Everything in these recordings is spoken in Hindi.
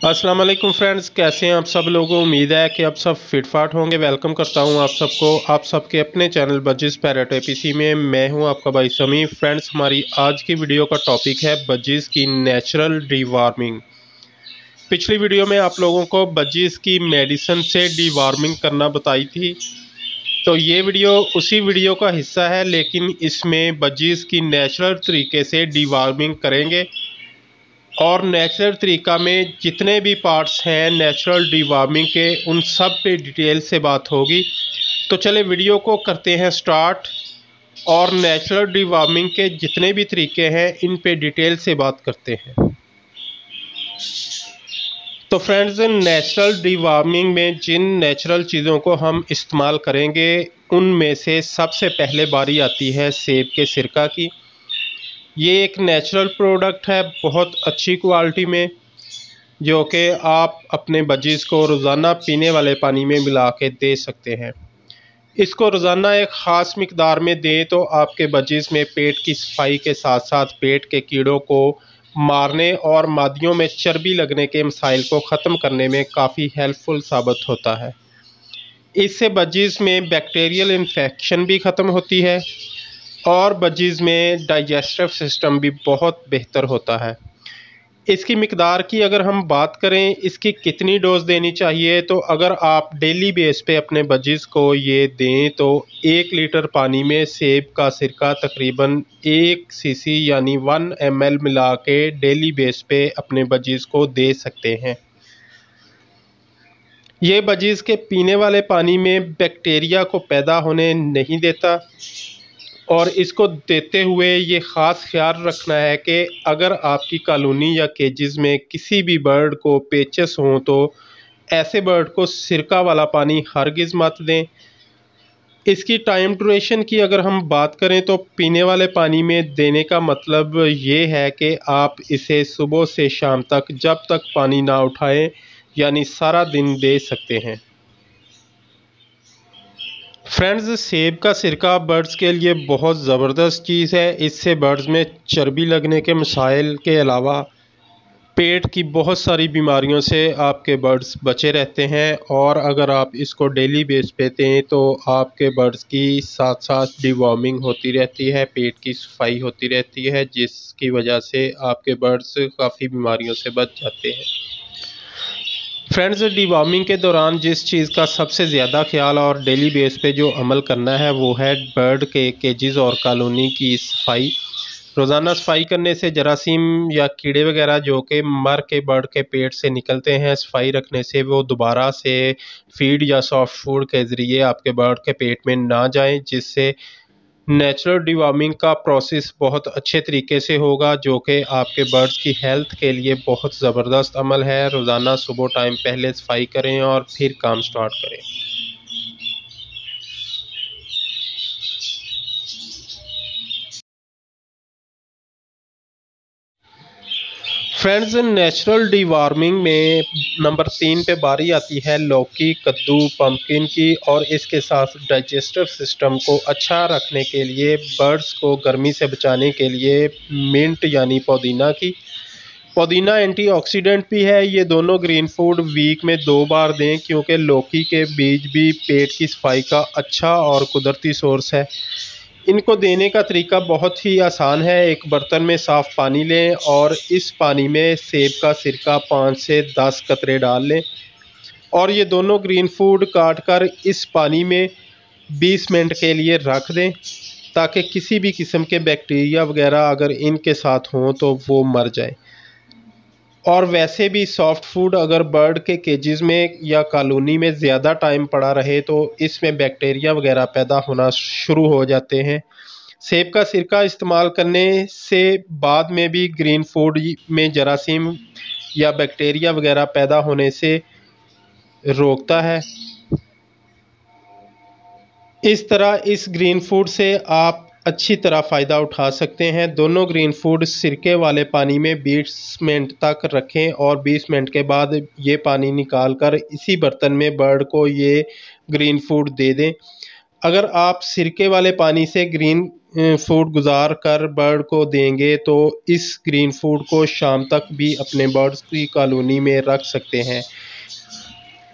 अस्सलाम वालेकुम फ्रेंड्स, कैसे हैं आप सब लोगों? उम्मीद है कि आप सब फिट फाट होंगे। वेलकम करता हूँ आप सबको। आप सबके अपने चैनल बजिस पैरेट एपीसी में। मैं हूँ आपका भाई समी फ्रेंड्स, हमारी आज की वीडियो का टॉपिक है बजिस की नेचुरल डिवार्मिंग। पिछली वीडियो में आप लोगों को बजिस की मेडिसन से डिवार्मिंग करना बताई थी। तो ये वीडियो उसी वीडियो का हिस्सा है, लेकिन इसमें बजिस की नेचुरल तरीके से डिवार्मिंग करेंगे। और नेचुरल तरीका में जितने भी पार्ट्स हैं नेचुरल डिवार्मिंग के, उन सब पे डिटेल से बात होगी। तो चले वीडियो को करते हैं स्टार्ट और नेचुरल डिवार्मिंग के जितने भी तरीके हैं, इन पे डिटेल से बात करते हैं। तो फ्रेंड्स नेचुरल डिवार्मिंग में जिन नेचुरल चीज़ों को हम इस्तेमाल करेंगे, उनमें से सबसे पहले बारी आती है सेब के सिरका की। ये एक नेचुरल प्रोडक्ट है, बहुत अच्छी क्वालिटी में, जो कि आप अपने बजीज़ को रोज़ाना पीने वाले पानी में मिला के दे सकते हैं। इसको रोज़ाना एक ख़ास मकदार में दें तो आपके बजीज़ में पेट की सफ़ाई के साथ साथ पेट के कीड़ों को मारने और मादियों में चर्बी लगने के मसाइल को ख़त्म करने में काफ़ी हेल्पफुल साबित होता है। इससे बजीज़ में बैक्टीरियल इन्फेक्शन भी ख़त्म होती है। और बजीज़ में डाइजेस्टिव सिस्टम भी बहुत बेहतर होता है। इसकी मकदार की अगर हम बात करें, इसकी कितनी डोज़ देनी चाहिए तो अगर आप डेली बेस पे अपने बजीज़ को ये दें तो एक लीटर पानी में सेब का सिरका तकरीबन एक सीसी यानी वन एमएल मिला के डेली बेस पे अपने बजीज़ को दे सकते हैं। ये बजीज़ के पीने वाले पानी में बैक्टीरिया को पैदा होने नहीं देता। और इसको देते हुए ये ख़ास ख्याल रखना है कि अगर आपकी कॉलोनी या केजेस में किसी भी बर्ड को पेचस हों तो ऐसे बर्ड को सिरका वाला पानी हरगिज़ मत दें। इसकी टाइम ड्यूरेशन की अगर हम बात करें तो पीने वाले पानी में देने का मतलब ये है कि आप इसे सुबह से शाम तक जब तक पानी ना उठाएँ, यानी सारा दिन दे सकते हैं। फ्रेंड्स सेब का सिरका बर्ड्स के लिए बहुत ज़बरदस्त चीज़ है। इससे बर्ड्स में चर्बी लगने के मसाइल के अलावा पेट की बहुत सारी बीमारियों से आपके बर्ड्स बचे रहते हैं। और अगर आप इसको डेली बेस पे दें तो आपके बर्ड्स की साथ साथ डिवॉर्मिंग होती रहती है, पेट की सफ़ाई होती रहती है, जिसकी वजह से आपके बर्ड्स काफ़ी बीमारियों से बच जाते हैं। फ्रेंड्स डिवार्मिंग के दौरान जिस चीज़ का सबसे ज़्यादा ख्याल और डेली बेस पे जो अमल करना है, वो है बर्ड के केजेस और कॉलोनी की सफ़ाई। रोज़ाना सफ़ाई करने से जरासीम या कीड़े वगैरह जो कि मर के बर्ड के पेट से निकलते हैं, सफ़ाई रखने से वो दोबारा से फ़ीड या सॉफ्ट फ़ूड के ज़रिए आपके बर्ड के पेट में ना जाएँ, जिससे नेचुरल डिवार्मिंग का प्रोसेस बहुत अच्छे तरीके से होगा, जो कि आपके बर्ड्स की हेल्थ के लिए बहुत ज़बरदस्त अमल है। रोज़ाना सुबह टाइम पहले सफ़ाई करें और फिर काम स्टार्ट करें। फ्रेंड्स नेचुरल डिवार्मिंग में नंबर तीन पे बारी आती है लौकी, कद्दू पम्पकिन की और इसके साथ डाइजेस्टिव सिस्टम को अच्छा रखने के लिए बर्ड्स को गर्मी से बचाने के लिए मिंट यानी पुदीना की। पुदीना एंटीऑक्सीडेंट भी है, ये दोनों ग्रीन फ़ूड वीक में दो बार दें, क्योंकि लौकी के बीज भी पेट की सफ़ाई का अच्छा और कुदरती सोर्स है। इनको देने का तरीका बहुत ही आसान है। एक बर्तन में साफ़ पानी लें और इस पानी में सेब का सिरका पाँच से दस कतरे डाल लें और ये दोनों ग्रीन फ़ूड काट कर इस पानी में बीस मिनट के लिए रख दें ताकि किसी भी किस्म के बैक्टीरिया वगैरह अगर इनके साथ हों तो वो मर जाए। और वैसे भी सॉफ्ट फ़ूड अगर बर्ड के केजेस में या कॉलोनी में ज़्यादा टाइम पड़ा रहे तो इसमें बैक्टीरिया वगैरह पैदा होना शुरू हो जाते हैं। सेब का सिरका इस्तेमाल करने से बाद में भी ग्रीन फ़ूड में जरासीम या बैक्टीरिया वगैरह पैदा होने से रोकता है। इस तरह इस ग्रीन फ़ूड से आप अच्छी तरह फ़ायदा उठा सकते हैं। दोनों ग्रीन फ़ूड सिरके वाले पानी में 20 मिनट तक रखें और 20 मिनट के बाद ये पानी निकाल कर इसी बर्तन में बर्ड को ये ग्रीन फ़ूड दे दें। अगर आप सिरके वाले पानी से ग्रीन फ़ूड गुजार कर बर्ड को देंगे तो इस ग्रीन फ़ूड को शाम तक भी अपने बर्ड्स की कॉलोनी में रख सकते हैं।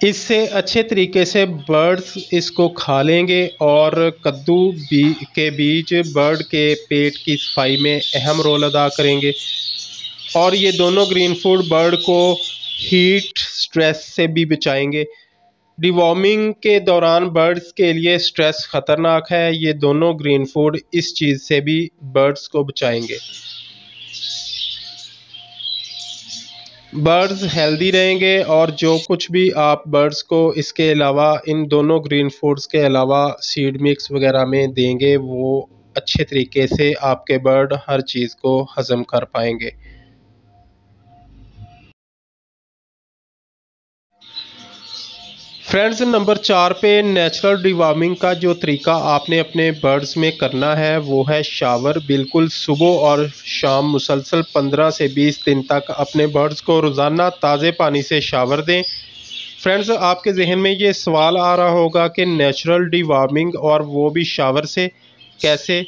इससे अच्छे तरीके से बर्ड्स इसको खा लेंगे और कद्दू बी, के बीज बर्ड के पेट की सफ़ाई में अहम रोल अदा करेंगे। और ये दोनों ग्रीन फ़ूड बर्ड को हीट स्ट्रेस से भी बचाएँगे। डिवॉर्मिंग के दौरान बर्ड्स के लिए स्ट्रेस ख़तरनाक है। ये दोनों ग्रीन फ़ूड इस चीज़ से भी बर्ड्स को बचाएँगे। बर्ड्स हेल्दी रहेंगे और जो कुछ भी आप बर्ड्स को इसके अलावा, इन दोनों ग्रीन फूड्स के अलावा सीड मिक्स वगैरह में देंगे, वो अच्छे तरीके से आपके बर्ड हर चीज़ को हज़म कर पाएँगे। फ्रेंड्स नंबर चार पे नेचुरल डिवार्मिंग का जो तरीका आपने अपने बर्ड्स में करना है, वो है शावर बिल्कुल सुबह और शाम मुसलसल 15 से 20 दिन तक अपने बर्ड्स को रोज़ाना ताज़े पानी से शावर दें। फ्रेंड्स आपके जहन में ये सवाल आ रहा होगा कि नेचुरल डिवार्मिंग और वो भी शावर से कैसे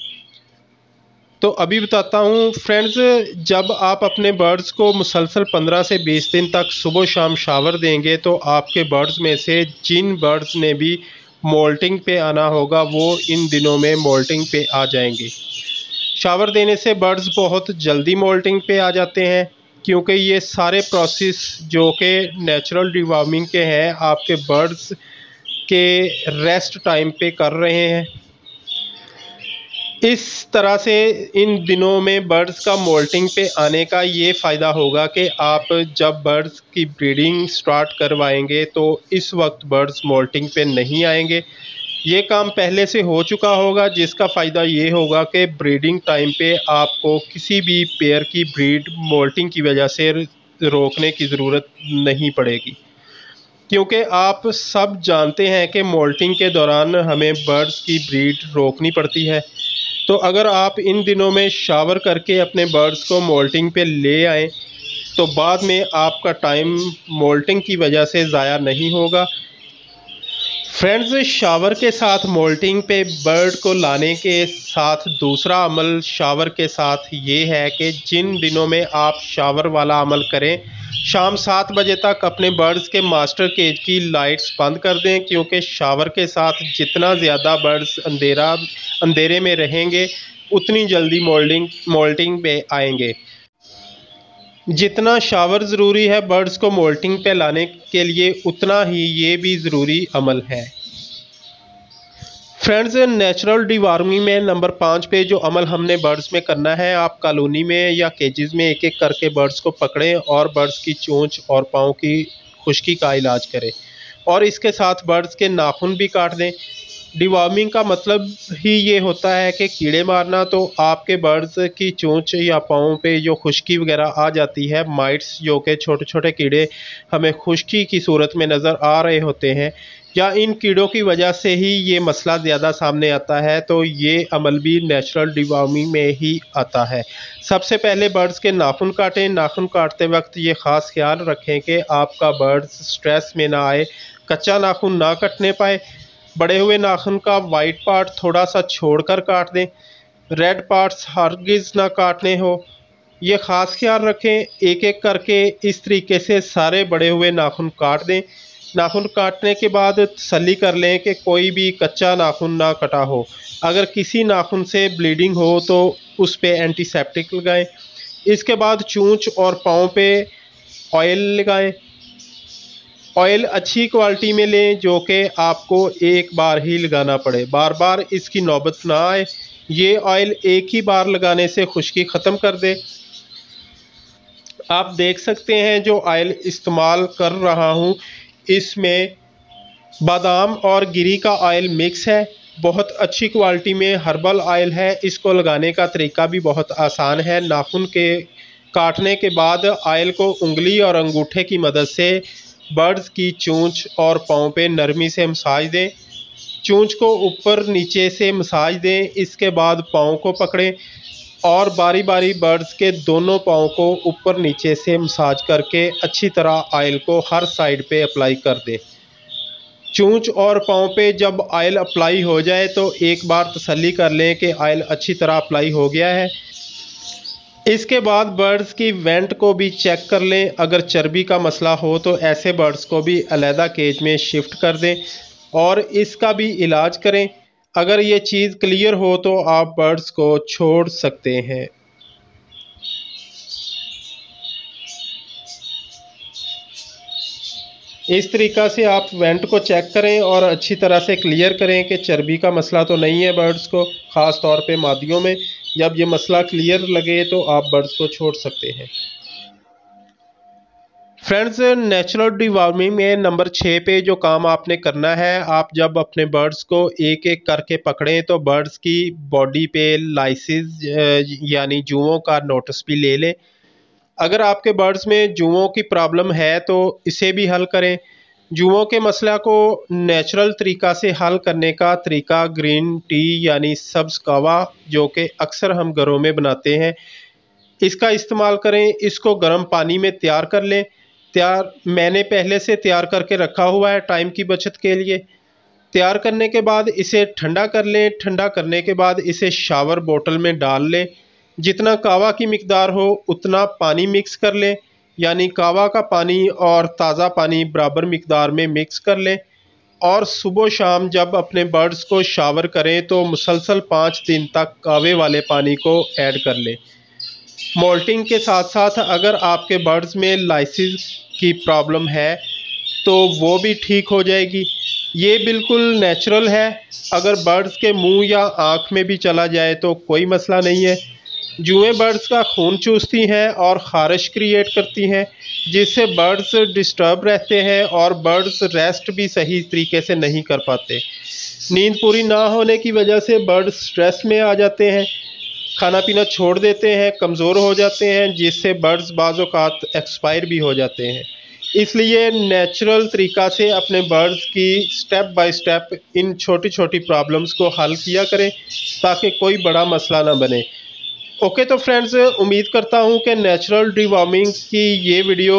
तो अभी बताता हूँ फ्रेंड्स जब आप अपने बर्ड्स को मुसलसल 15 से 20 दिन तक सुबह शाम शावर देंगे तो आपके बर्ड्स में से जिन बर्ड्स ने भी मोल्टिंग पे आना होगा, वो इन दिनों में मोल्टिंग पे आ जाएँगे। शावर देने से बर्ड्स बहुत जल्दी मोल्टिंग पे आ जाते हैं, क्योंकि ये सारे प्रोसेस जो कि नेचुरल डिवार्मिंग के हैं, आपके बर्ड्स के रेस्ट टाइम पे कर रहे हैं। इस तरह से इन दिनों में बर्ड्स का मोल्टिंग पे आने का ये फ़ायदा होगा कि आप जब बर्ड्स की ब्रीडिंग स्टार्ट करवाएँगे तो इस वक्त बर्ड्स मोल्टिंग पे नहीं आएँगे। ये काम पहले से हो चुका होगा, जिसका फ़ायदा ये होगा कि ब्रीडिंग टाइम पे आपको किसी भी पेयर की ब्रीड मोल्टिंग की वजह से रोकने की ज़रूरत नहीं पड़ेगी। क्योंकि आप सब जानते हैं कि मोल्टिंग के दौरान हमें बर्ड्स की ब्रीड रोकनी पड़ती है। तो अगर आप इन दिनों में शावर करके अपने बर्ड्स को मोल्टिंग पे ले आएँ तो बाद में आपका टाइम मोल्टिंग की वजह से ज़ाया नहीं होगा। फ्रेंड्स शावर के साथ मोल्टिंग पे बर्ड को लाने के साथ दूसरा अमल शावर के साथ ये है कि जिन दिनों में आप शावर वाला अमल करें, शाम सात बजे तक अपने बर्ड्स के मास्टर केज की लाइट्स बंद कर दें, क्योंकि शावर के साथ जितना ज़्यादा बर्ड्स अंधेरा, अंधेरे में रहेंगे, उतनी जल्दी मोल्डिंग मोल्टिंग पे आएँगे। जितना शावर ज़रूरी है बर्ड्स को मोल्टिंग पे लाने के लिए, उतना ही ये भी ज़रूरी अमल है। फ्रेंड्स, नेचुरल डिवार्मिंग में नंबर पाँच पे जो अमल हमने बर्ड्स में करना है, आप कॉलोनी में या केजेस में एक एक करके बर्ड्स को पकड़ें और बर्ड्स की चोंच और पाँव की खुश्की का इलाज करें। और इसके साथ बर्ड्स के नाखून भी काट दें। डिवार्मिंग का मतलब ही ये होता है कि कीड़े मारना तो आपके बर्ड्स की चोंच या पाँव पे जो खुश्की वगैरह आ जाती है माइट्स जो कि छोटे छोटे कीड़े हमें खुश्की की सूरत में नज़र आ रहे होते हैं या इन कीड़ों की वजह से ही ये मसला ज़्यादा सामने आता है तो ये अमल भी नेचुरल डिवार्मिंग में ही आता है। सबसे पहले बर्ड्स के नाखून काटें। नाखून काटते वक्त ये ख़ास ख्याल रखें कि आपका बर्ड्स स्ट्रेस में ना आए, कच्चा नाखून ना कटने पाए। बड़े हुए नाखून का वाइट पार्ट थोड़ा सा छोड़कर काट दें। रेड पार्ट्स हरगिज़ ना काटने हो। ये ख़ास ख्याल रखें एक एक करके इस तरीके से सारे बड़े हुए नाखून काट दें। नाखून काटने के बाद तसली कर लें कि कोई भी कच्चा नाखून ना कटा हो। अगर किसी नाखून से ब्लीडिंग हो तो उस पर एंटीसेप्टिक लगाएँ। इसके बाद चूंच और पाँव पे ऑयल लगाएँ। ऑयल अच्छी क्वालिटी में लें, जो कि आपको एक बार ही लगाना पड़े। बार बार इसकी नौबत ना आए। ये ऑयल एक ही बार लगाने से खुश्की ख़त्म कर दे। आप देख सकते हैं जो ऑयल इस्तेमाल कर रहा हूँ। इसमें बादाम और गिरी का ऑयल मिक्स है। बहुत अच्छी क्वालिटी में हर्बल ऑयल है। इसको लगाने का तरीका भी बहुत आसान है। नाखून के काटने के बाद ऑयल को उंगली और अंगूठे की मदद से बर्ड्स की चोंच और पाँव पे नरमी से मसाज दें। चोंच को ऊपर नीचे से मसाज दें, इसके बाद पाँव को पकड़ें और बारी बारी बर्ड्स के दोनों पाँव को ऊपर नीचे से मसाज करके अच्छी तरह आयल को हर साइड पे अप्लाई कर दें। चूंच और पाँव पे जब आयल अप्लाई हो जाए तो एक बार तसल्ली कर लें कि ऑयल अच्छी तरह अप्लाई हो गया है। इसके बाद बर्ड्स की वेंट को भी चेक कर लें। अगर चर्बी का मसला हो तो ऐसे बर्ड्स को भी अलहदा केज में शिफ्ट कर दें और इसका भी इलाज करें। अगर ये चीज़ क्लियर हो तो आप बर्ड्स को छोड़ सकते हैं। इस तरीक़ा से आप वेंट को चेक करें और अच्छी तरह से क्लियर करें कि चर्बी का मसला तो नहीं है बर्ड्स को, ख़ास तौर पे मादियों में। जब ये मसला क्लियर लगे तो आप बर्ड्स को छोड़ सकते हैं। फ्रेंड्स, नेचुरल डिवार्मिंग में नंबर छः पे जो काम आपने करना है, आप जब अपने बर्ड्स को एक एक करके पकड़ें तो बर्ड्स की बॉडी पे लाइसिस यानी जुओं का नोटिस भी ले लें। अगर आपके बर्ड्स में जुओं की प्रॉब्लम है तो इसे भी हल करें। जुओं के मसला को नेचुरल तरीका से हल करने का तरीका ग्रीन टी, यानी सब्ज़ कावा, जो कि अक्सर हम घरों में बनाते हैं, इसका इस्तेमाल करें। इसको गर्म पानी में तैयार कर लें। तैयार, मैंने पहले से तैयार करके रखा हुआ है टाइम की बचत के लिए। तैयार करने के बाद इसे ठंडा कर लें। ठंडा करने के बाद इसे शावर बोतल में डाल लें। जितना कावा की मकदार हो, उतना पानी मिक्स कर लें। यानी कावा का पानी और ताज़ा पानी बराबर मकदार में मिक्स कर लें। और सुबह शाम जब अपने बर्ड्स को शावर करें तो मुसलसल पाँच दिन तक कावे वाले पानी को ऐड कर लें। मोल्टिंग के साथ साथ अगर आपके बर्ड्स में लाइसिस की प्रॉब्लम है तो वो भी ठीक हो जाएगी। ये बिल्कुल नेचुरल है। अगर बर्ड्स के मुँह या आँख में भी चला जाए तो कोई मसला नहीं है। जुएँ बर्ड्स का खून चूसती हैं और ख़ारिश क्रिएट करती हैं, जिससे बर्ड्स डिस्टर्ब रहते हैं और बर्ड्स रेस्ट भी सही तरीके से नहीं कर पाते। नींद पूरी ना होने की वजह से बर्ड्स स्ट्रेस में आ जाते हैं। खाना पीना छोड़ देते हैं, कमज़ोर हो जाते हैं, जिससे बर्ड्स बाज़ात एक्सपायर भी हो जाते हैं। इसलिए नेचुरल तरीका से अपने बर्ड्स की स्टेप बाय स्टेप इन छोटी छोटी प्रॉब्लम्स को हल किया करें, ताकि कोई बड़ा मसला ना बने। ओके तो फ्रेंड्स उम्मीद करता हूँ कि नेचुरल डिवॉर्मिंग की ये वीडियो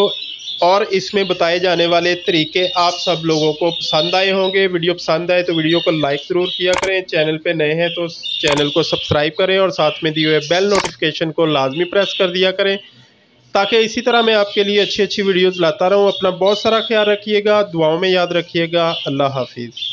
और इसमें बताए जाने वाले तरीके आप सब लोगों को पसंद आए होंगे। वीडियो पसंद आए तो वीडियो को लाइक ज़रूर किया करें। चैनल पे नए हैं तो चैनल को सब्सक्राइब करें और साथ में दिए हुए बेल नोटिफिकेशन को लाजमी प्रेस कर दिया करें, ताकि इसी तरह मैं आपके लिए अच्छी अच्छी वीडियोज़ लाता रहूँ। अपना बहुत सारा ख्याल रखिएगा, दुआओं में याद रखिएगा। अल्लाह हाफिज़।